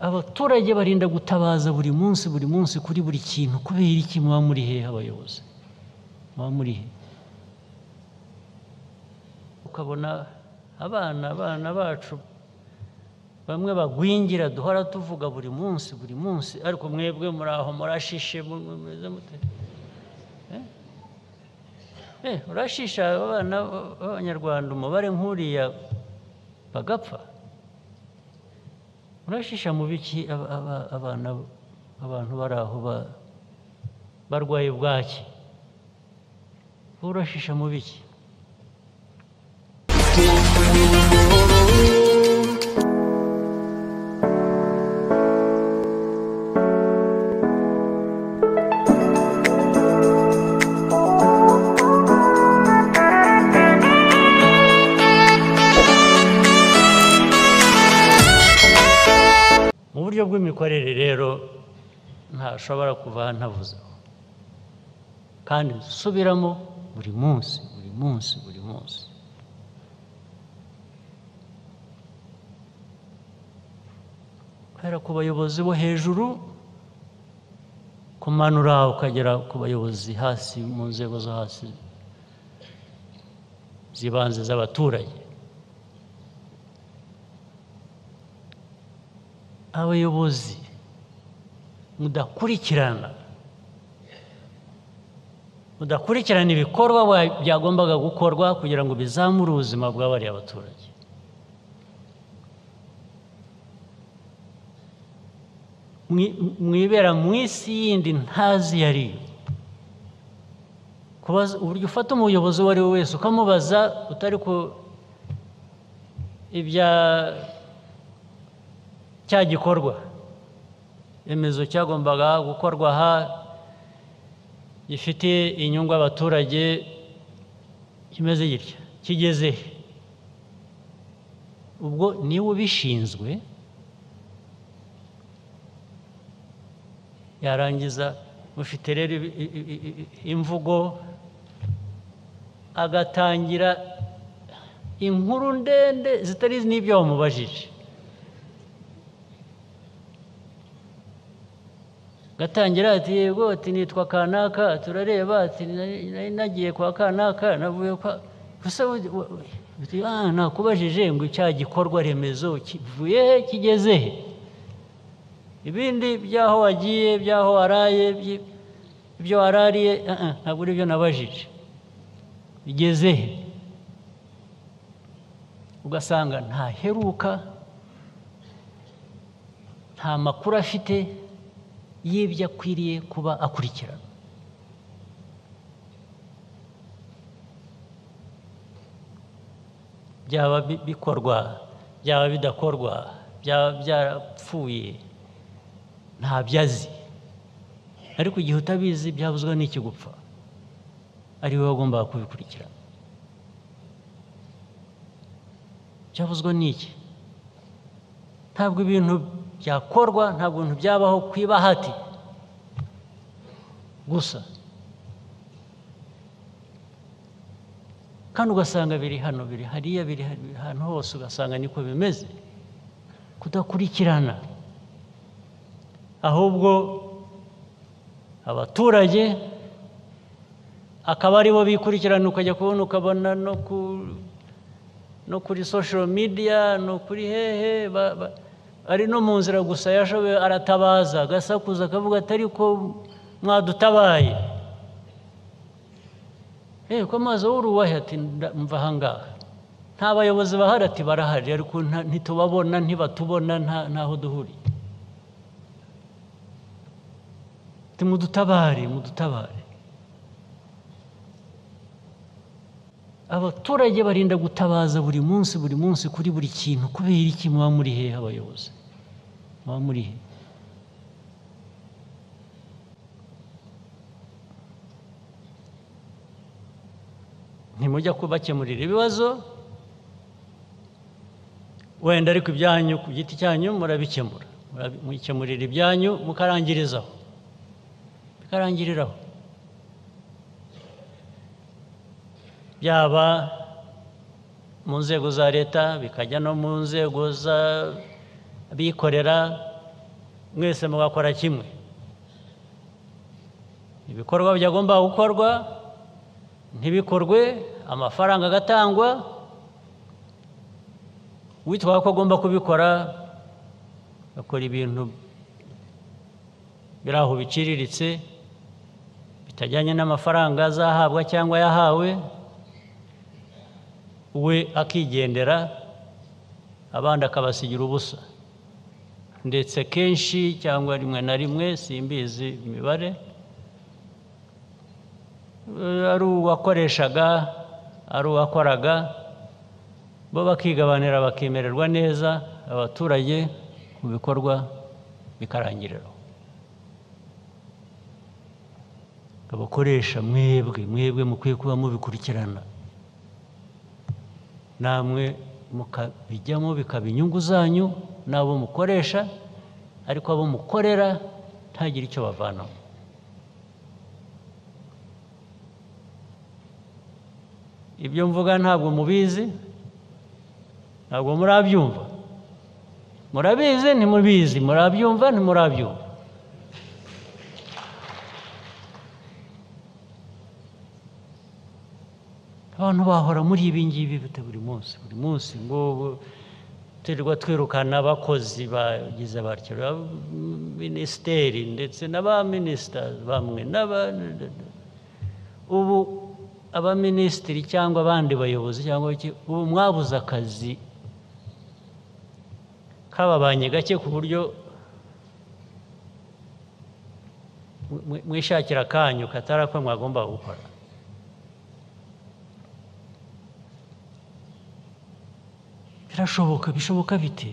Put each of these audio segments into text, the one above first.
abaturage barinda gutabaza buri munsi buri munsi kuri buri kintu kubera iki muba muri hehe abayobozi? Muba muri he? Ukabona abana abana bacu bamwe bagwingira duhora tuvuga buri munsi buri munsi ariko mwebwe muri aho murashishe mu- mu- mumeze mute? Eh? Eh, urashisha abana b'abanyarwanda umubare nk'uriya bagapfa. Urashisha mu biki aba- aba- abana abantu bari aho ba- barwaye bwaki urashisha mu biki ntashobora kuva aha ntavuzeho kandi nsubiramo buri munsi buri munsi buri munsi. Guhera ku bayobozi bo hejuru kumanura ukagera ku bayobozi hasi mu nzego zo hasi z'ibanze z'abaturage. Abayobozi mudakurikirana. Mudakurikirana ibikorwa wa- byagombaga gukorwa kugira ngo bizamure ubuzima bw'abariya baturage Mwi- mwibera mu isi yindi ntazi iyo ari yo kubaza uburyo ufata umuyobozi uwo ari we wese ukamubaza utari ku ibya cya gikorwa. Remezo cyagombaga gukorwa aha gifitiye inyungu abaturage kimeze gitya? Kigeze he? Ubwo ni we ubishinzwe yarangiza mufite rero imvugo agatangira inkuru ndende zitari n'ibyo wamubajije gatangira ati yego ati nitwa kanaka turareba ati nari nagiye kwa kanaka navuye kwa gusa ah nakubajije ngo icya gikorwa remezo kivuye he kigeze he? Ibindi by'aho wagiye by'aho waraye by- ibyo warariye ah, ah, ntabwo ari byo nabajije. Bigeze he? Ugasanga ntaheruka nta makuru afite y'ibyo akwiriye kuba akurikirana byaba bi- bikorwa byaba bidakorwa byaba byarapfuye ntabyo azi ariko igihe utabizi byabuzwa n'iki gupfa ari wowe wagombaga kubikurikirana byabuzwa n'iki? Ntabwo ibintu byakorwa ntabwo ibintu byabaho ku ibahati gusa kandi ugasanga biri hano biri hariya biri ahantu hose ugasanga niko bimeze. Kudakurikirana. Ahubwo abaturage akaba ari bo bikurikirana ukajya kubona ukabona no ku no kuri social media no kuri hehe ari no mu nzira gusa yashoboye aratabaza. Agasakuza akavuga ati ariko mwadutabaye. Eh ko amazi wowe uruwahe ati "Nda- mva ahangaha nta bayobozi bahari ati barahari. Ariko ntitubabona ntibatubona nta- ntaho duhuriye. Mudutabare mudutabare. Abaturage barinda gutabaza buri munsi buri munsi kuri buri kintu kubera iki muba muri hehe abayobozi? Muba muri he ntimujya kubakemurira ibibazo wenda ariko ibyanyu ku giti cyanyu murabikemura Murabi- mukemurira ibyanyu mukarangirizaho bikarangiriraho byaba mu nzego za leta bikajya no mu nzego z'abikorera mwese mugakora kimwe. Ibikorwa byagomba gukorwa ntibikorwe amafaranga agatangwa witwaga ko agomba kubikora akora ibintu biri aho biciriritse bitajyanye n'amafaranga azahabwa cyangwa yahawe we akigendera abandi akabasigira ubusa. Ndetse kenshi cyangwa rimwe na rimwe simbizi imibare ari uwakoreshaga ari uwakoraga bo bakigabanira bakemererwa neza abaturage mu bikorwa bikarangiriraho abakoresha mwebwe mwebwe mukwiye kuba mubikurikirana. Namwe mukabijyamo bikaba inyungu zanyu n'abo mukoresha ariko abo mukorera ntagire icyo bavanamo ibyo mvuga ntabwo mubizi ntabwo murabyumva. Murabizi ntimubizi. Murabyumva ntimurabyumva. Abantu bahora muri ibi ngibi bite buri munsi. Buri munsi ngo turirwa twirukana abakozi bagize batyo. Minisiteri ndetse n'aba minisita bamwe ubu abaminisitiri cyangwa abandi bayobozi cyangwa ubu mwabuze akazi kababanye gake ku buryo mwishakira akanyu katari ako mwagomba gukora. Birashoboka bishoboka bite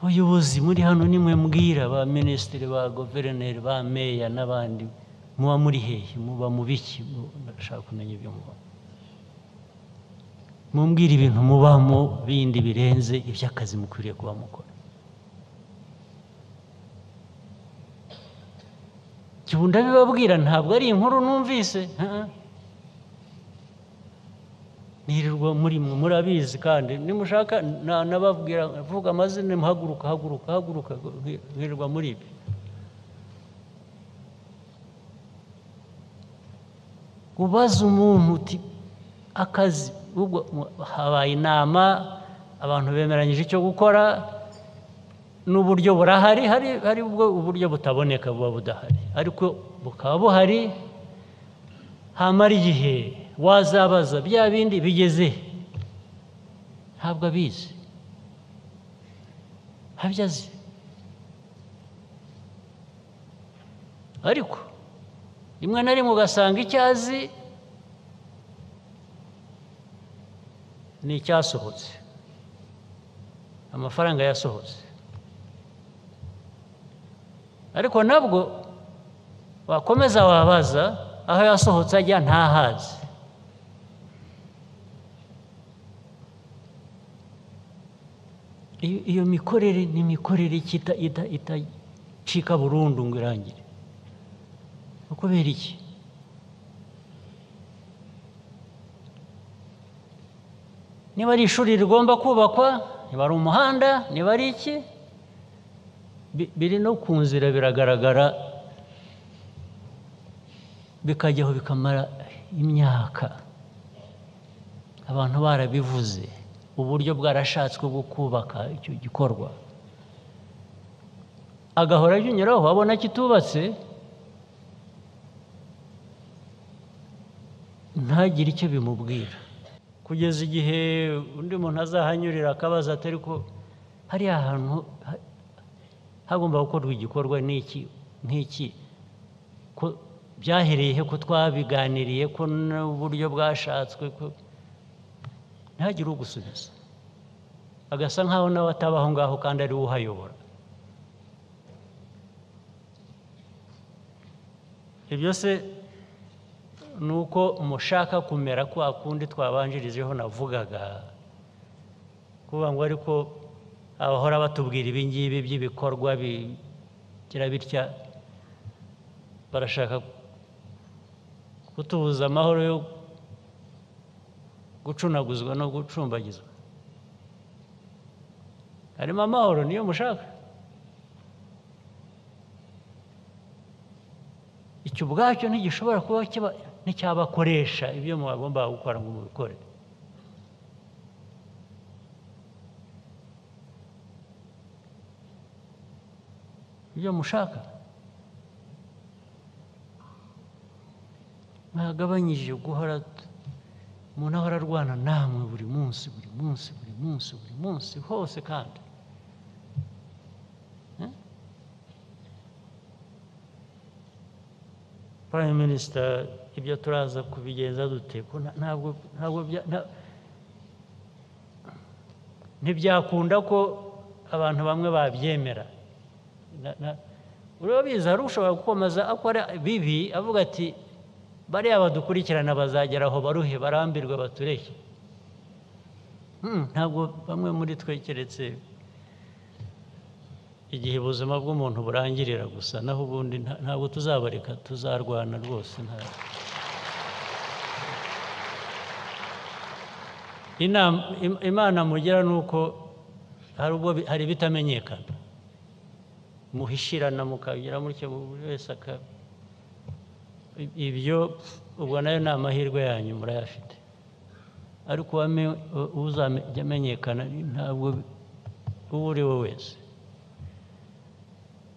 abayobozi muri hano nimwe mbwira ba minisitiri ba guverineri ba meya n'abandi muba muri hehe muba mu biki ndashaka kumenya ibyo muba mumbwira ibintu mubamo bindi birenze iby'akazi mukwiriye kuba mukora. Ndabibabwira ntabwo ari inkuru numvise nirirwa muri mwe murabizi kandi nimushaka nababwira vuga amazina muhaguruka haguruka haguruka nkirirwa muri ibi. Ubaza umuntu uti akazi habaye inama abantu bemeranyije icyo gukora n'uburyo burahari? Hari ubwo uburyo butaboneka buba budahari. Ariko bukaba buhari hamara igihe wazabaza bya bindi bigeze. Ntabwo abizi. Ntabyo azi. Ariko rimwe na rimwe ugasanga icyo azi ni icyasohotse amafaranga yasohotse. Ariko nabwo wakomeza wabaza aho yasohotse ajya ntahazi iyo mikorere ni imikorere itacika burundu ngo irangire kubera iki niba ari ishuri rigomba kubakwa niba ari umuhanda niba ari iki biri no ku nzira biragaragara bikajyaho bikamara imyaka. Abantu barabivuze uburyo bwarashatswe bwo kubaka icyo gikorwa. Agahora abyunyuraho abona kitubatse ntagire icyo bimubwira. Kugeza igihe undi muntu azahanyurira akabaza atari ko hariya hantu hagomba gukorwa igikorwa nk'iki? He ko twabiganiriye ko n'uburyo bwashatswe ntihagire ugusubiza. Agasa nk'aho nawe ataba aho ngaho kandi ari we uhayobora. Ibyo se ni uko mushaka kumera kwa kundi twabanjirijeho navugaga. Kuvuga ngo ariko abahora batubwira ibingibi by'ibikorwa bigira bitya barashaka kutubuza amahoro yo gucunaguzwa no gucumbagizwa. Harimo amahoro niyo mushaka? Icyo ubwacyo ntigishobora kuba nticyabakoresha ibyo mwagomba gukora ngo mubikore. Ibyo mushaka? Mwagabanyije guhora umuntu ahora arwana namwe buri munsi buri munsi buri munsi buri munsi hose kandi. Prime minister ibyo turaza kubigenza dute? Ko ntabwo ntabwo ntibyakunda ko abantu bamwe babyemera. Urabizi hari ushobora gukomeza akora bibi avuga ati bariya badukurikirana bazagera aho baruhe barambirwe batureke. Ntabwo bamwe muri twe keretse igihe ubuzima bw'umuntu burangirira gusa naho ubundi ntabwo tuzabareka tuzarwana rwose imana mugira ni uko hari ibitamenyekana muhishirana mukagira mutyo buri wese aka ibyo ubwo na yo ni amahirwe yanyu murayafite. Ariko uzajya amenyekana ntabwo uwo uri we wese.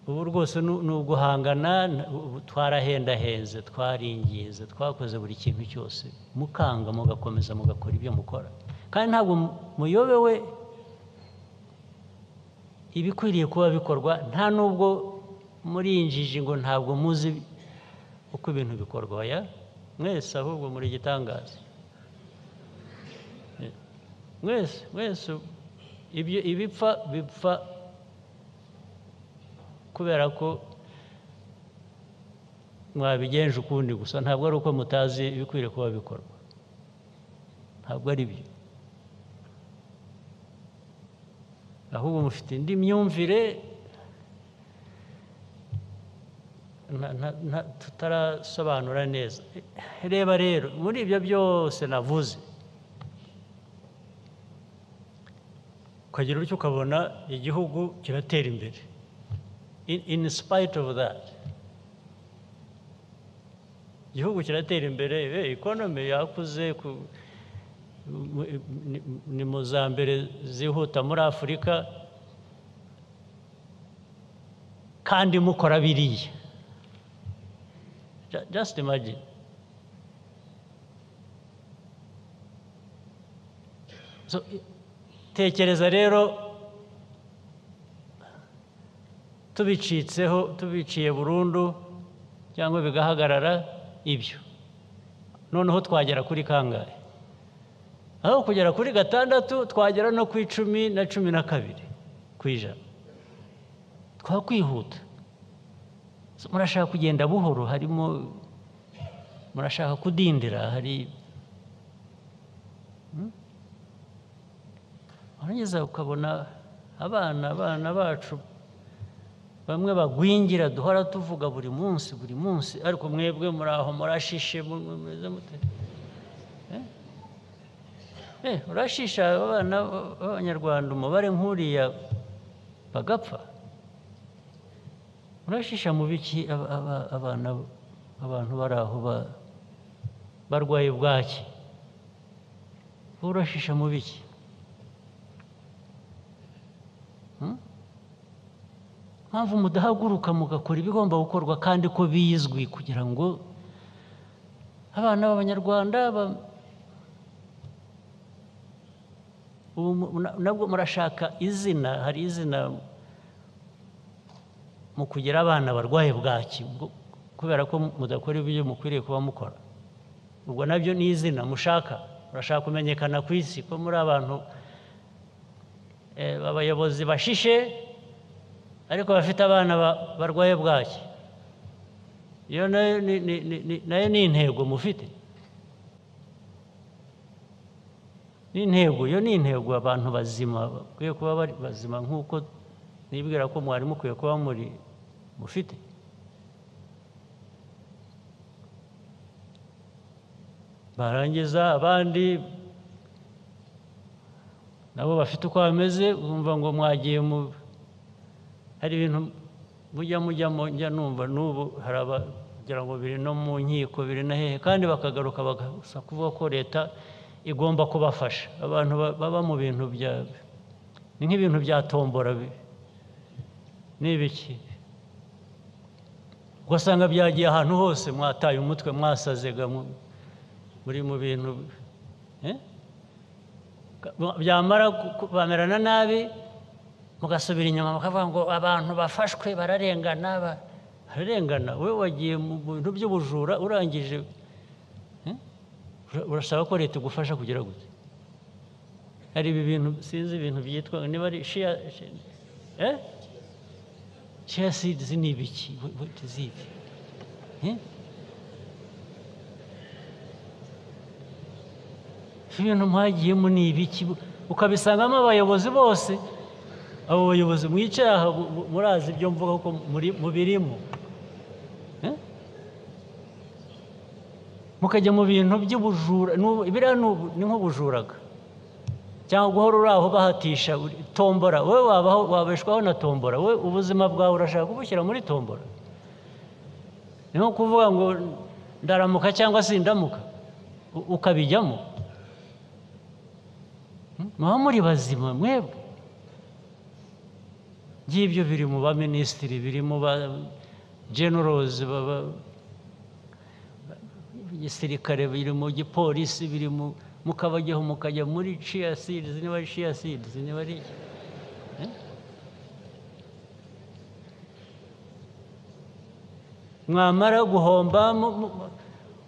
Ubu rwose ni uguhangana twarahendahenze twaringinze twakoze buri kintu cyose mukanga mugakomeza mugakora ibyo mukora. Kandi ntabwo muyobewe ibikwiriye kuba bikorwa nta n'ubwo muri injiji ngo ntabwo muzi uko ibintu bikorwa ya mwese ahubwo muri igitangaza. Mwese mwese ibipfa bipfa kubera ko mwabigenje ukundi gusa ntabwo ari uko mutazi ibikwiriye kuba bikorwa. Ntabwo ari byo. Ahubwo mufite indi myumvire tutarasobanura neza. Reba rero muri ibyo byose navuze ukagira utyo ukabona igihugu kiratera imbere. In spite of that igihugu kiratera imbere ikonomi yakuze ni mu za mbere zihuta muri afurika kandi mukora biriya. Just imagine. Tekereza rero tubicitseho tubiciye burundu cyangwa bigahagarara ibyo. Noneho twagera kuri kangahe? Aho kugera kuri gatandatu twagera no ku icumi na cumi na kabiri ku ijana. Twakwihuta. Murashaka kugenda buhoro harimo murashaka kudindira hari warangiza ukabona abana abana bacu bamwe bagwingira duhora tuvuga buri munsi buri munsi ariko mwebwe muri aho murashishe mumeze mute? Urashisha abana b'abanyarwanda umubare nk'uriya bagapfa. Urashisha mu biki abana abantu bari aho barwaye bwaki urashisha mu biki mpamvu mudahaguruka mugakora ibigomba gukorwa kandi ko bizwi kugira ngo abana b'abanyarwanda nabwo murashaka izina hari izina mu kugira abana barwaye bwaki kubera ko mudakora ibyo mukwiriye kuba mukora. Ubwo na byo ni izina mushaka. Murashaka kumenyekana ku isi ko muri abantu abayobozi bashishe ariko bafite abana barwaye bwaki iyo na yo ni intego mufite. Ni intego iyo ni intego abantu bazima bakwiye kuba bazima nk'uko nibwira ko mwari mukwiye kuba muri mufite barangiza abandi nabo bafite uko bameze bumva ngo mwagiye mu hari ibintu mujya mujyamo njya numva n'ubu hari abagira ngo biri no mu nkiko biri na hehe kandi bakagaruka bagasa kuvuga ko leta igomba kubafasha. Abantu ba- baba mu bintu bya ni nk'ibintu bya tombora bi- ni ibiki ugasanga byagiye ahantu hose mwataye umutwe mwasazega mu- muri mu bintu eh? byamara bamerana nabi mugasubira inyuma mukavuga ngo abantu bafashwe bararengana ba- bararengana wowe wagiye mu bintu by'ubujura urangije eh? Ura- urasaba ko leta igufasha kugira gute hari ibi bintu sinzi ibintu byitwa niba ari shiya seeds ni ibiki? Eh? ibintu mwagiyemo ni ibiki ukabisangamo abayobozi bose. Abo bayobozi mwicaye aha mu- mu- murazi ibyo mvuga ko mubirimo mukajya mu bintu by'ubujura biriya ni nk'ubujuraga. Cyangwa guhora uri aho bahatisha tombora wowe wabaho wabeshwaho na tombora wowe ubuzima bwawe urashaka kubushyira muri tombora ni nko kuvuga ngo ndaramuka cyangwa sindamuka u- ukabijyamo Hmm? muba muri bazima mwebwe ngibyo biri mu baminisitiri biri mu ba generozi baba igisirikare biri mu gipolisi biri mu mukabajyaho mukajya muri ciya seeds. Niba ari ciya seeds? Niba ari mwamara guhomba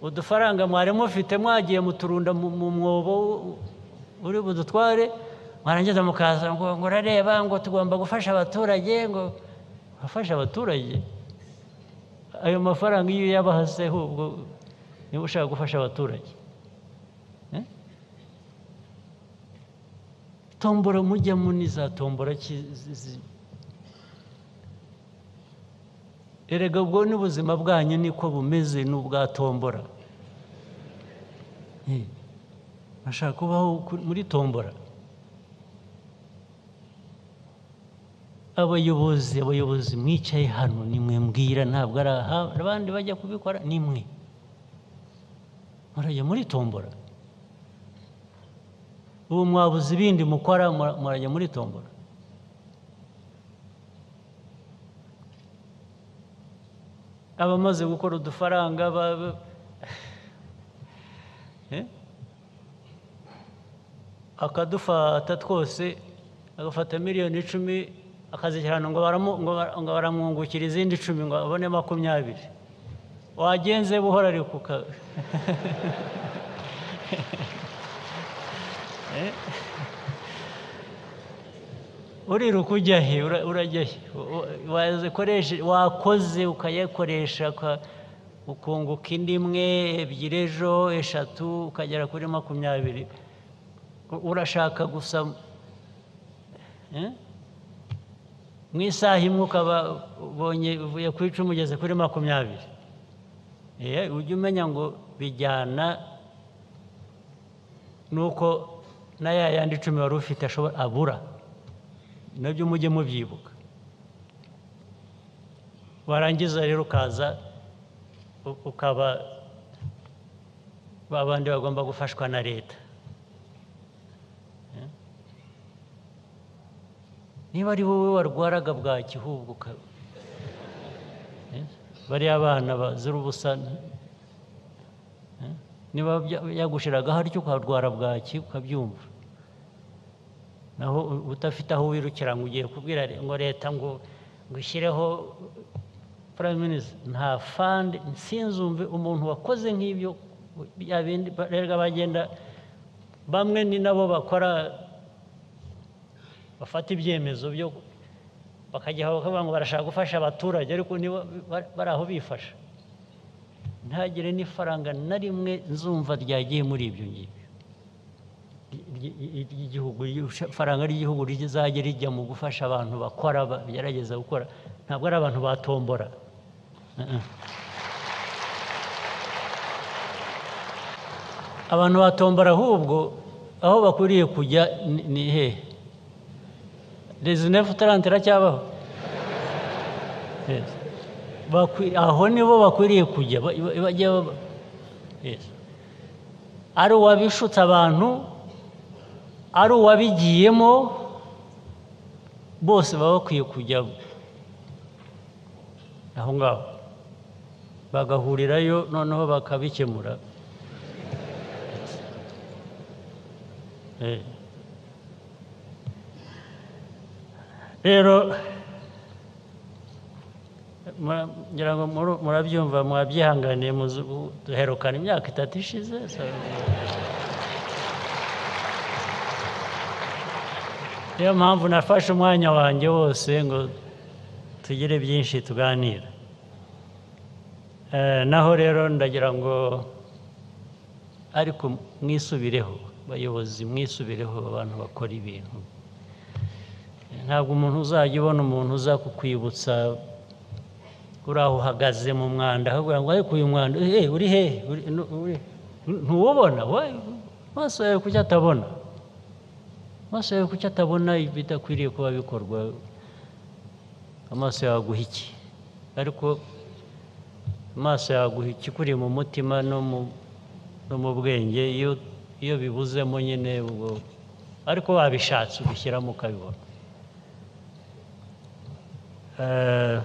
udufaranga mwari mufite mwagiye muturunda mu mwobo uri budutware mwarangiza mukaza ngo urareba ngo tugomba gufasha abaturage ngo gufasha abaturage. Ayo mafaranga iyo uyabahaseho ubwo niba ushaka gufasha abaturage. Tombora mujyamo ni za tombora erega ubwo n'ubuzima bwanyu niko bumeze n'ubwa tombora. Bashaka kubaho muri tombora. Abayobozi abayobozi mwicaye hano nimwe mbwira ntabwo ari aha abandi bajya kubikora nimwe murajya muri tombora. Ubu mwabuze ibindi mukora mura- murajya muri tombora abamaze gukora udufaranga Eh? akadufata twose agafata miliyoni icumi akazishyirana ngo baramwungukira izindi icumi ngo abone makumyabiri wagenze buhora ariko uka Eh? uriruka ujya he Ura- urajya he wakoze ukayakoresha uka- ukunguka indi imwe ebyiri ejo eshatu ukagera kuri makumyabiri. Urashaka gusa eh? mu isaha imwe ukaba ubonye uvuye ku icumi ugeze kuri makumyabiri. Eh, ujye umenya ngo bijyana nuko na ya yandi icumi wari ufite abura na byo mujye mubyibuka warangiza rero ukaza ukaba ba bandi bagomba gufashwa na leta Eh? niba ari wowe warwaraga bwaki ahubwo uka- Eh? bariya abana bazira ubusa eh? niba bya- yagushiraga haryo ukarwara bwaki ukabyumva naho u- udafite aho wirukira ngo ugiye kubwira ngo leta ngo ngo ishyireho prime minister nta fandi sinzumve umuntu wakoze nk'ibyo rega bagenda bamwe ni nabo bakora bafata ibyemezo byo bakajya aho bakavuga ngo barashaka gufasha abaturage ariko niba ba- bari aho bifasha. Ntagire n'ifaranga na rimwe nzumva ryagiye muri ibyo ngibyo ry'igihugu ifaranga ry'igihugu rizajya rijya mu gufasha abantu bakora bagerageza gukora. Ntabwo ari abantu batombora. Uh-uh. abantu batombora ahubwo aho bakwiriye kujya ni- hehe rezinefu tarante iracyabaho aho? Nibo bakwiriye kujya ari uwabishutse abantu ari uwabigiyemo bose baba bakwiye kujya aho ngaho bagahurirayo noneho bakabikemura Eh. rero ngira ngo murabyumva mwabyihanganiye duherukana imyaka itatu ishize niyo mpamvu nafashe umwanya wanjye wose ngo tugire byinshi tuganira Eh, naho rero ndagira ngo ariko mwisubireho bayobozi mwisubireho abantu bakora ibintu. Ntabwo umuntu uzajya ubona umuntu uza kukwibutsa uri aho uhagaze mu mwanda ahubwo ngo ariko uyu mwanda eh, uri hehe ntuwubona? Amaso yawe kuki atabona? Yawe kuki atabona ibidakwiriye kuba bikorwa. Amaso yawe aguha iki? Ariko amaso yawe aguha ikikuri mu mutima no mu bwenge? Iyo iyo bibuzemo nyine ubwo ariko wabishatse ubishyiramo ukabibona Eh,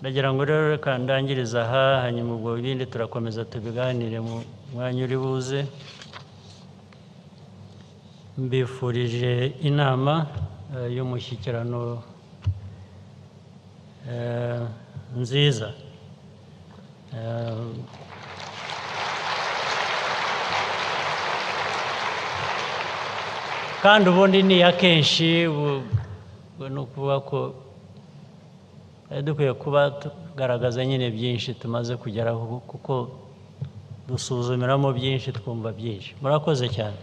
ndagira ngo rero reka ndangiriza aha hanyuma ubwo ibindi turakomeza tubiganire mu mwanya uri buze. Mbifurije inama eh, y'umushyikirano eh, nziza. Eh, kandi ubundi ni iya kenshi ni ukuvuga ko dukwiye kuba tugaragaza nyine byinshi tumaze kugeraho kuko dusuzumiramo byinshi twumva byinshi. Murakoze cyane.